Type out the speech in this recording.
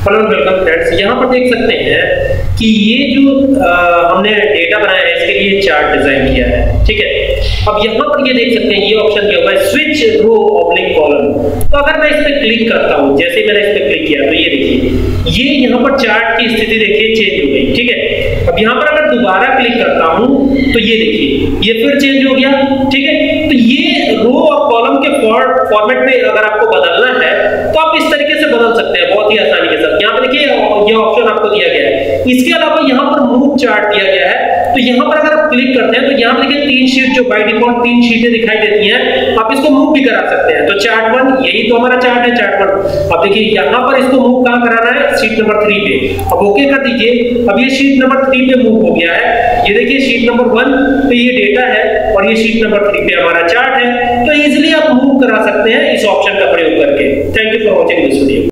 Hello welcome friends यहाँ पर देख सकते हैं कि ये जो आ, हमने डेटा बनाया है इसके लिए चार्ट डिज़ाइन किया है। ठीक है? अब यहाँ पर ये देख सकते हैं ये ऑप्शन क्या हुआ है? स्विच रो ऑब्लिक कॉलम तो अगर मैं इस पर क्लिक करता हूँ जैसे मैंने इस पर क्लिक किया तो ये देखिए ये यहाँ पर चार्ट की स्थिति देखिए चेंज हो गई। ठीक है? अब यहाँ पर अगर दोबारा क्लिक करता हूँ तो ये देखिए ये फिर चेंज हो गया। ठीक है? तो ये रो और कॉलम के फॉर्मेट में अगर आपको बदलना है तो आप इस तरीके से बदल सकते हैं आसानी यहाँ पर देखिए, ये ऑप्शन आपको दिया गया है। इसके अलावा यहाँ पर मूव चार्ट दिया गया है। तो यहाँ पर अगर आप क्लिक करते हैं तो यहाँ पर देखिए तीन शीट जो बाय डिफ़ॉल्ट तीन शीटें दिखाई देती हैं, आप इसको मूव भी करा सकते हैं। तो चार्ट वन यही तो हमारा चार्ट है चार्ट वन अब देखिए, यहाँ पर इसको मूव कहाँ कराना है? शीट नंबर थ्री पे। अब ओके कर दीजिए। अब ये शीट नंबर थ्री पे मूव हो गया है। ये देखिए शीट नंबर वन पे ये डेटा है और ये शीट नंबर थ्री पे हमारा चार्ट है। तो इजिली आप मूव करा सकते हैं इस ऑप्शन का प्रयोग करके। Thank you for watching this video